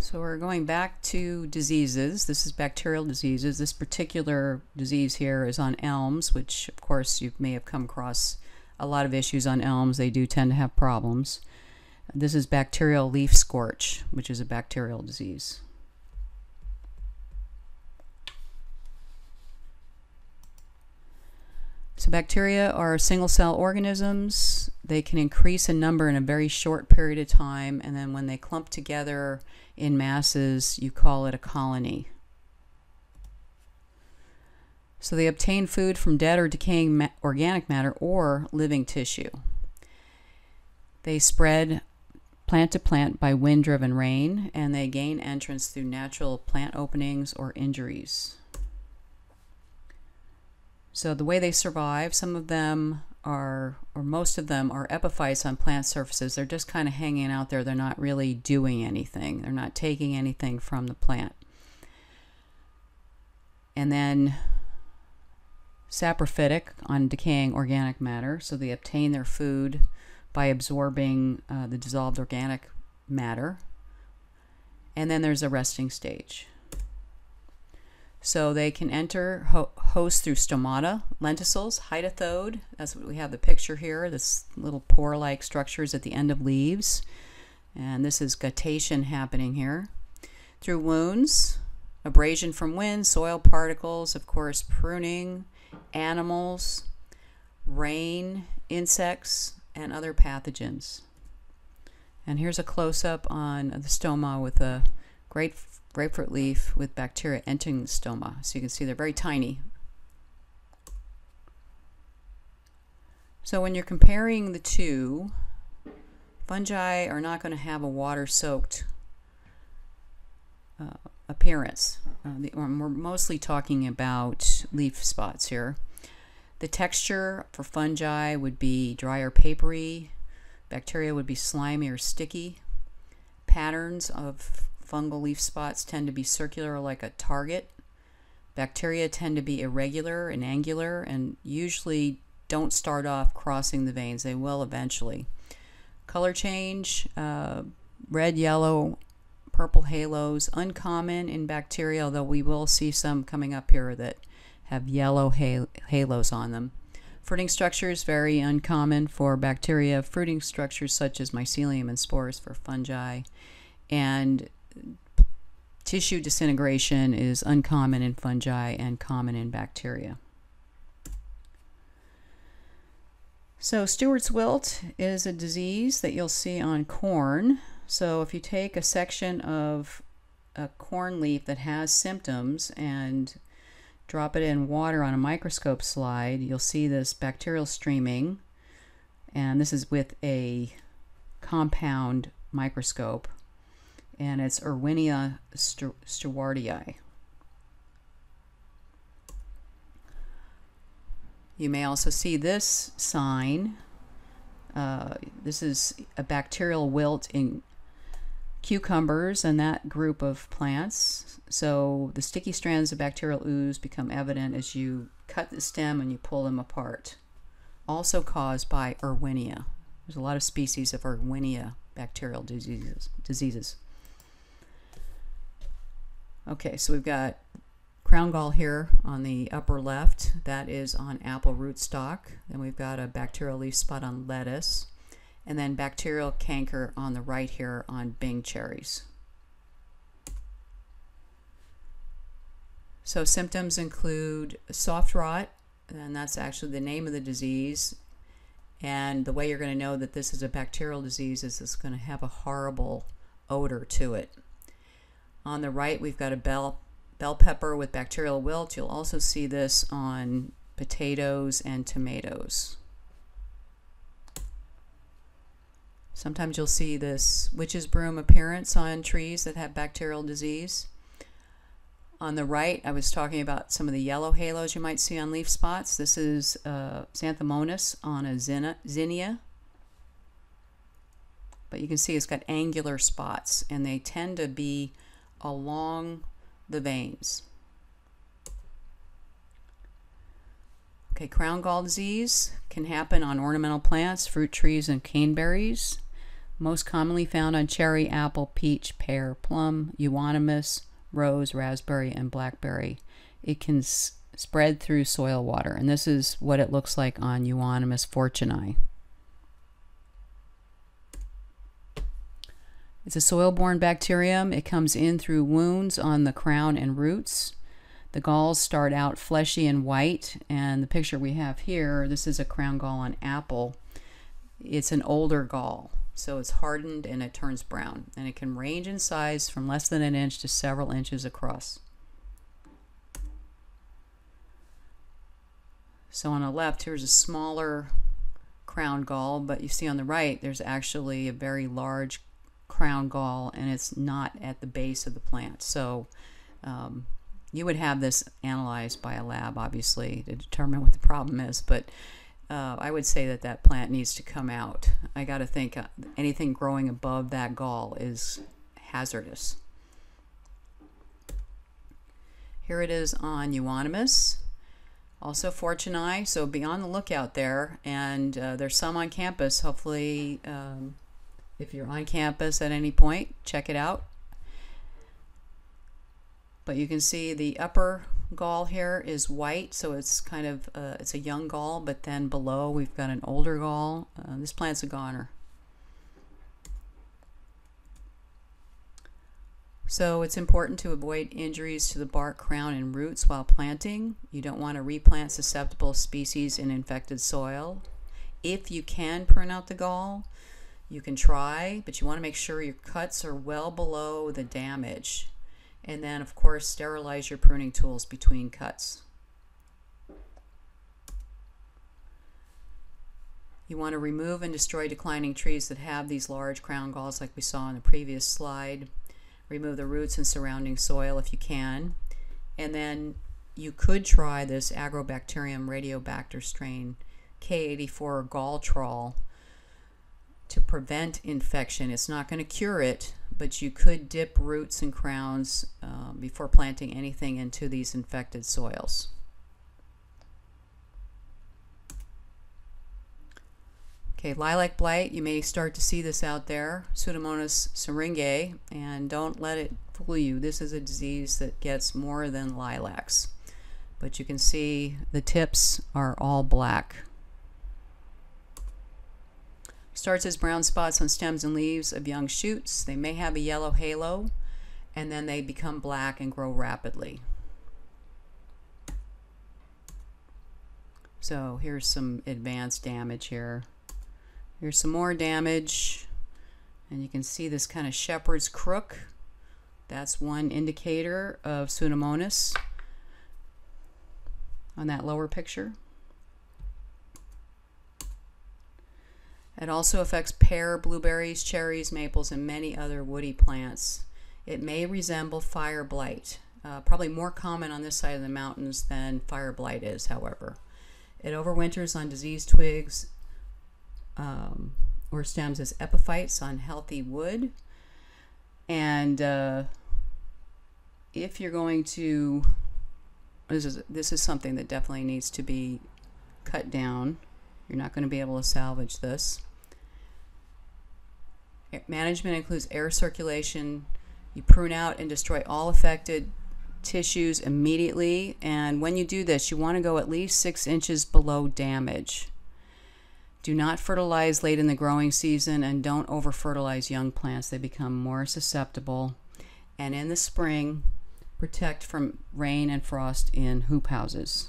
So we're going back to diseases. This is bacterial diseases. This particular disease here is on elms, which of course you may have come across a lot of issues on elms. They do tend to have problems. This is bacterial leaf scorch, which is a bacterial disease. So bacteria are single cell organisms. They can increase in number in a very short period of time, and then when they clump together in masses, you call it a colony. So they obtain food from dead or decaying ma organic matter or living tissue. They spread plant to plant by wind driven rain, and they gain entrance through natural plant openings or injuries. So the way they survive, some of them are, or most of them are epiphytes on plant surfaces. They're just kind of hanging out there. They're not really doing anything. They're not taking anything from the plant. And then saprophytic on decaying organic matter. So they obtain their food by absorbing uh, the dissolved organic matter. And then there's a resting stage. So they can enter host through stomata, lenticels, hydathode. That's what we have the picture here, this little pore-like structures at the end of leaves. And this is guttation happening here. Through wounds, abrasion from wind, soil particles, of course, pruning, animals, rain, insects, and other pathogens. And here's a close-up on the stoma with a grapefruit leaf with bacteria entering the stoma. So you can see they're very tiny. So when you're comparing the two, fungi are not going to have a water-soaked uh, appearance. Uh, the, we're mostly talking about leaf spots here. The texture for fungi would be dry or papery. Bacteria would be slimy or sticky. Patterns of Fungal leaf spots tend to be circular like a target. Bacteria tend to be irregular and angular and usually don't start off crossing the veins. They will eventually. Color change, uh, red, yellow, purple halos, uncommon in bacteria, although we will see some coming up here that have yellow hal halos on them. Fruiting structures very uncommon for bacteria. Fruiting structures such as mycelium and spores for fungi. And tissue disintegration is uncommon in fungi and common in bacteria. So Stewart's wilt is a disease that you'll see on corn. So if you take a section of a corn leaf that has symptoms and drop it in water on a microscope slide, you'll see this bacterial streaming. And this is with a compound microscope and it's Erwinia stewartii. You may also see this sign. Uh, this is a bacterial wilt in cucumbers and that group of plants. So the sticky strands of bacterial ooze become evident as you cut the stem and you pull them apart. Also caused by Erwinia. There's a lot of species of Erwinia bacterial diseases. diseases. Okay, so we've got crown gall here on the upper left. That is on apple rootstock. Then we've got a bacterial leaf spot on lettuce. And then bacterial canker on the right here on Bing cherries. So symptoms include soft rot, and that's actually the name of the disease. And the way you're going to know that this is a bacterial disease is it's going to have a horrible odor to it. On the right, we've got a bell, bell pepper with bacterial wilt. You'll also see this on potatoes and tomatoes. Sometimes you'll see this witch's broom appearance on trees that have bacterial disease. On the right, I was talking about some of the yellow halos you might see on leaf spots. This is uh, Xanthomonas on a zinnia. But you can see it's got angular spots, and they tend to be along the veins. Okay, crown gall disease can happen on ornamental plants, fruit trees, and caneberries. Most commonly found on cherry, apple, peach, pear, plum, euonymus, rose, raspberry, and blackberry. It can spread through soil water, and this is what it looks like on Euonymus fortunei. It's a soil borne bacterium. It comes in through wounds on the crown and roots. The galls start out fleshy and white, and the picture we have here, this is a crown gall on apple. It's an older gall, so it's hardened and it turns brown, and it can range in size from less than an inch to several inches across. So on the left, here's a smaller crown gall, but you see on the right, there's actually a very large crown gall, and it's not at the base of the plant. So um, you would have this analyzed by a lab, obviously, to determine what the problem is. But uh, I would say that that plant needs to come out. I got to think uh, anything growing above that gall is hazardous. Here it is on Euonymus, also Fortunei. So be on the lookout there, and uh, there's some on campus. Hopefully, um, if you're on campus at any point, check it out. But you can see the upper gall here is white, so it's kind of uh, it's a young gall. But then below we've got an older gall. Uh, this plant's a goner. So it's important to avoid injuries to the bark, crown, and roots while planting. You don't want to replant susceptible species in infected soil. If you can prune out the gall, you can try, but you want to make sure your cuts are well below the damage. And then, of course, sterilize your pruning tools between cuts. You want to remove and destroy declining trees that have these large crown galls like we saw in the previous slide remove the roots and surrounding soil if you can. And then you could try this Agrobacterium radiobacter strain K84 Galltrol to prevent infection. It's not going to cure it, but you could dip roots and crowns uh, before planting anything into these infected soils. Okay, lilac blight, you may start to see this out there, Pseudomonas syringae, and don't let it fool you. This is a disease that gets more than lilacs. But you can see the tips are all black. Starts as brown spots on stems and leaves of young shoots. They may have a yellow halo, and then they become black and grow rapidly. So here's some advanced damage here. Here's some more damage. And you can see this kind of shepherd's crook. That's one indicator of Pseudomonas on that lower picture. It also affects pear, blueberries, cherries, maples, and many other woody plants. It may resemble fire blight, uh, probably more common on this side of the mountains than fire blight is, however. It overwinters on diseased twigs um, or stems as epiphytes on healthy wood. And uh, if you're going to, this is, this is something that definitely needs to be cut down. You're not going to be able to salvage this. Management includes air circulation. You prune out and destroy all affected tissues immediately. And when you do this, you want to go at least six inches below damage. Do not fertilize late in the growing season and don't over fertilize young plants. They become more susceptible. And in the spring, protect from rain and frost in hoop houses.